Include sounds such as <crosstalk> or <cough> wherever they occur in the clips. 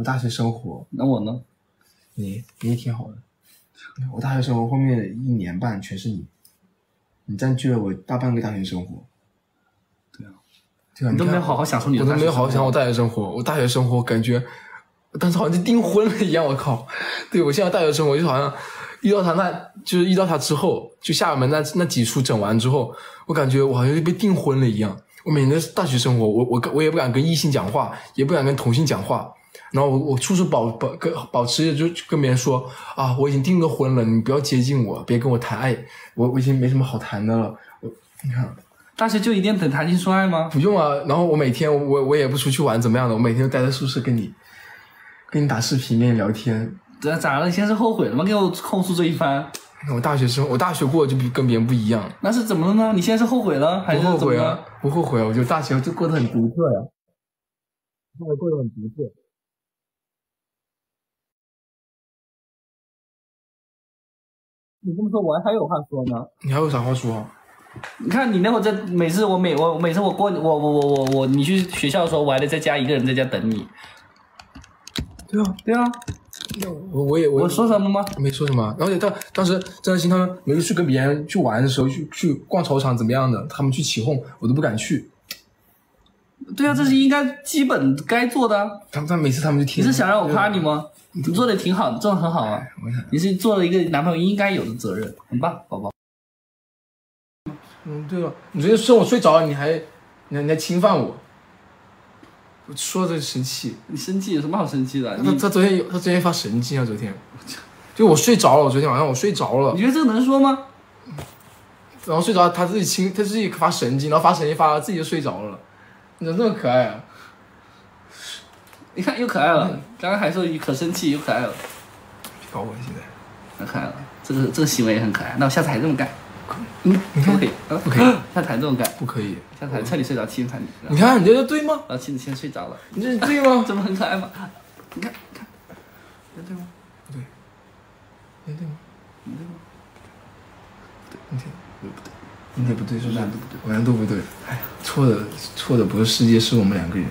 那我大学生活，那我呢？你你也挺好的。我大学生活后面一年半全是你，你占据了我大半个大学生活。对啊，对啊，你都没有好好享受你的我都没有好好享受我大学生活。我大学生活感觉，当时好像就订婚了一样。我靠！对我现在大学生活就好像遇到他那，就是遇到他之后，就厦门那那几处整完之后，我感觉我好像就被订婚了一样。我每天的大学生活，我我我也不敢跟异性讲话，也不敢跟同性讲话。然后我我处处保保跟保持着就跟别人说啊，我已经订个婚了，你不要接近我，别跟我谈爱，我我已经没什么好谈的了。我你看。大学就一定等谈情说爱吗？不用啊，然后我每天我我也不出去玩，怎么样的？我每天都待在宿舍跟你跟你打视频，跟你聊天。咋咋了？你现在是后悔了吗？给我控诉这一番，我大学生，我大学过得就比跟别人不一样，那是怎么了呢？你现在是后悔了还是怎么了后悔啊？，不后悔啊！我觉得大学就过得很独特呀，大学过得很独特。你这么说，我还有话说呢。你还有啥话说啊？你看你那会儿在，每次我每我每次我过我我我我我你去学校的时候，我还得在家一个人在家等你。对啊，对啊，我我也我我说什么吗？没说什么，而且当当时张艺兴他们每次去跟别人去玩的时候，去去逛操场怎么样的，他们去起哄，我都不敢去。对啊，这是应该基本该做的啊。他们他每次他们就听你。是想让我夸你吗？你做的挺好的，做的很好啊。你是做了一个男朋友应该有的责任，很棒，宝宝。嗯，对了，你昨天说我睡着了，你还你还你还侵犯我，我说的生气。你生气有什么好生气的？他他昨天有他昨天发神经啊，昨天，就我睡着了，我昨天晚上我睡着了你，觉得这个能说吗？然后睡着他自己亲他自己发神经，然后发神经发了自己就睡着了，你怎么这么可爱啊？你看又可爱了，刚刚还说可生气又可爱了，别搞我现在，很可爱了。这个这个行为也很可爱。那我下次还这么干，嗯，不可以，啊不可以，下次还这么干，不可以。下次还趁你睡着亲他你，你看你这就对吗？然后亲你先睡着了，你这对吗？<laughs> 这不很可爱吗？你看，你看，对吗？不对对吗？你对吗？你听，你也不对，是不对？我俩都不对。哎，错的错的不是世界，是我们两个人。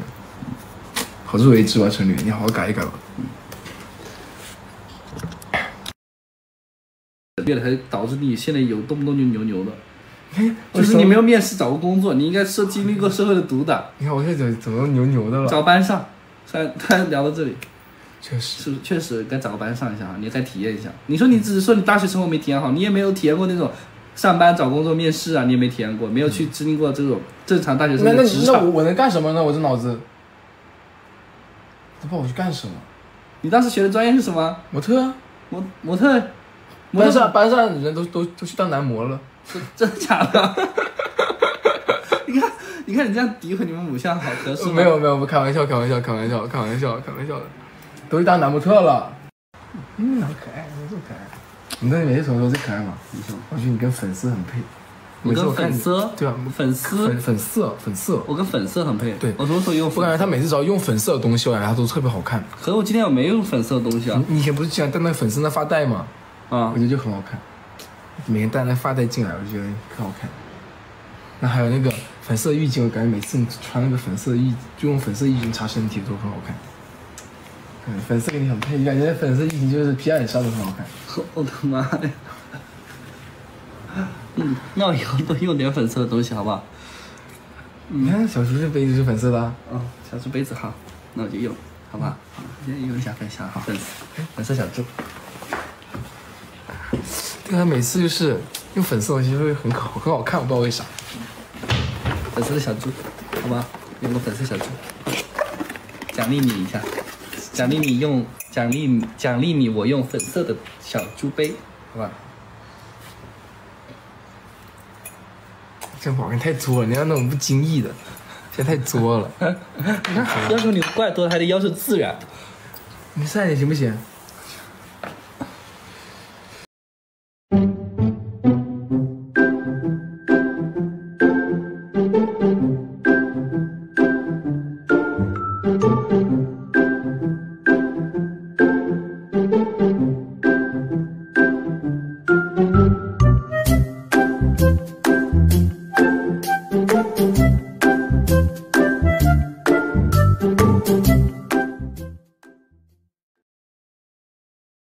好自为之吧，陈律，你好好改一改吧。嗯变了，还导致你现在有动不动就牛牛的，哎，<laughs> 就是你没有面试找过工作，你应该是经历过社会的毒打，你看我现在怎怎么牛牛的了？找班上。突然突然聊到这里，确实，是确实该找个班上一下啊，你也该体验一下。你说你只是说你大学生活没体验好，你也没有体验过那种上班找工作面试啊，你也没体验过，没有去经历过这种正常大学生那那的职场。那我我能干什么呢？我这脑子，他抱我去干什么？你当时学的专业是什么？模特啊，模模特？模特班上班上的人都都都去当男模了。真真的假的？<laughs> 你看，你看你这样诋毁你们母校，好合适吗？没有没有，不开玩笑，开玩笑，开玩笑，开玩笑，开玩笑的，都去当男模特了。嗯，好可爱，你这么可爱。你那每次怎么说最可爱吗？你说我觉得你跟粉丝很配。我跟粉色，对啊，粉丝粉，粉色粉色。我跟粉色很配。对我什么时候用我感觉他每次只要用粉色的东西，我感觉他都特别好看。可是我今天我没用粉色的东西啊你你以前不是经常戴那个粉色那发带吗？啊我觉！得就很好看。每天戴那发带进来，我就觉得可好看。那还有那个粉色浴巾，我感觉每次你穿那个粉色浴，就用粉色浴巾擦身体都很好看。嗯，粉色跟你很配，感觉粉色浴巾就是皮尔莎都很好看。<laughs> 我的妈呀！嗯，那我以后 <laughs> 多用点粉色的东西，好不好？你看小猪这杯子是粉色的、啊，嗯，小猪杯子好，那我就用，好不好？好，先用一下粉色哈，粉色粉色小猪。对啊每次就是用粉色的东西会很好很好看，我不知道为啥。粉色的小猪，好吧，用个粉色小猪，奖励你一下，奖励你用奖励奖励你我用粉色的小猪杯，好吧？这网名太作了你要那种不经意的现在太作了。<laughs> 你看要求你怪多还得要求自然。你善点行不行？